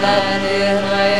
Yeah.